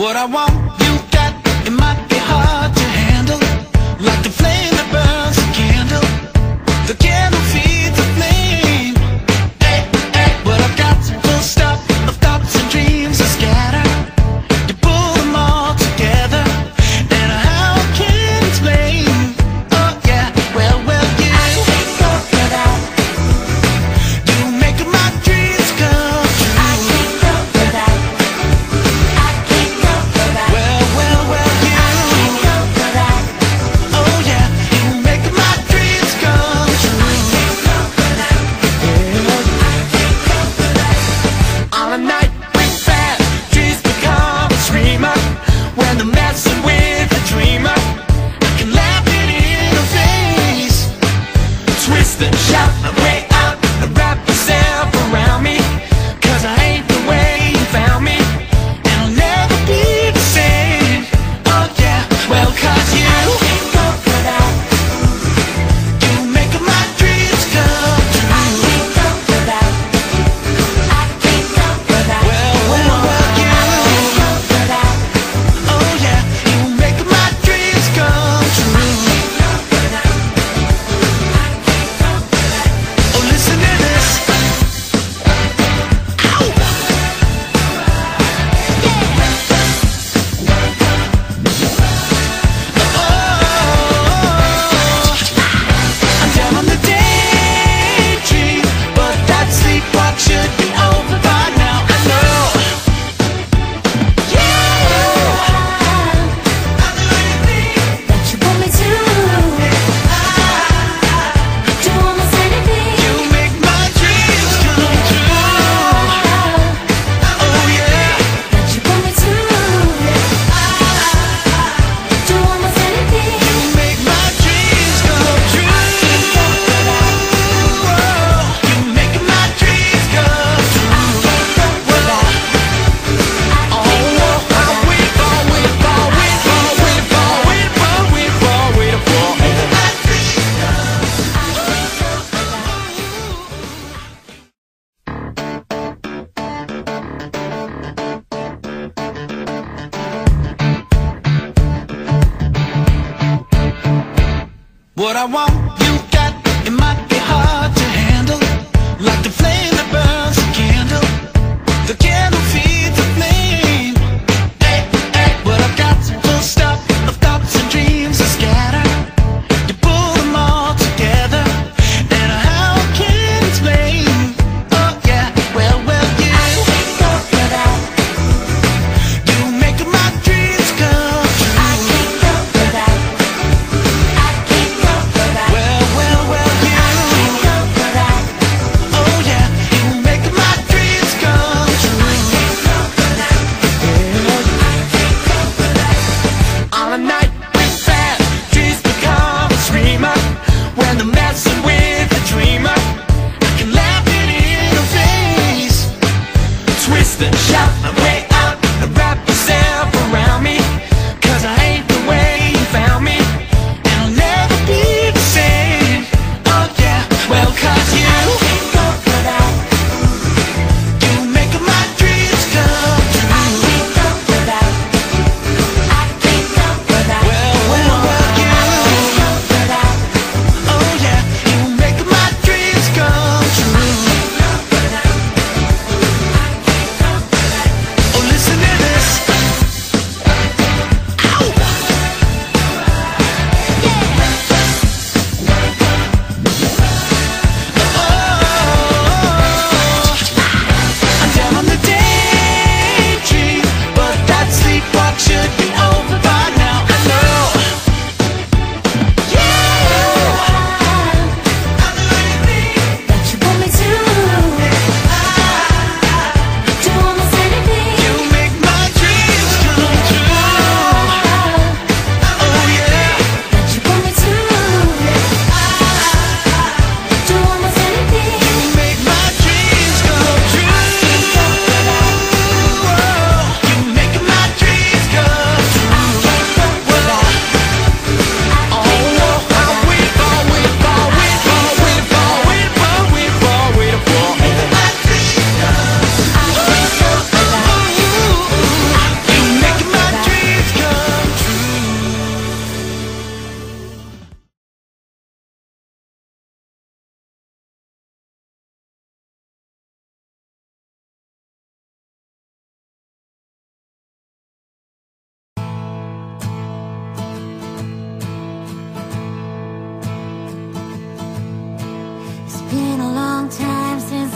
What I want, you got in my what I want.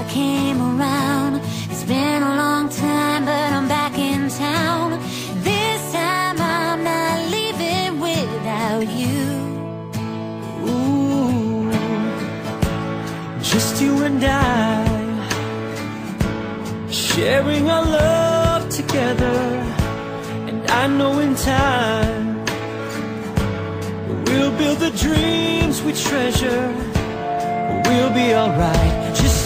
I came around. It's been a long time, but I'm back in town. This time I'm not leaving without you. Ooh, just you and I, sharing our love together. And I know in time we'll build the dreams we treasure. We'll be alright. Just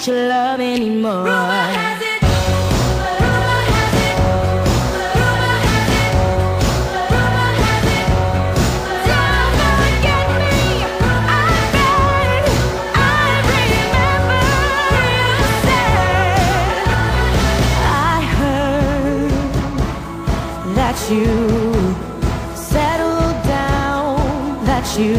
get your love anymore. Don't forget me, I remember you said I heard that you settled down, that you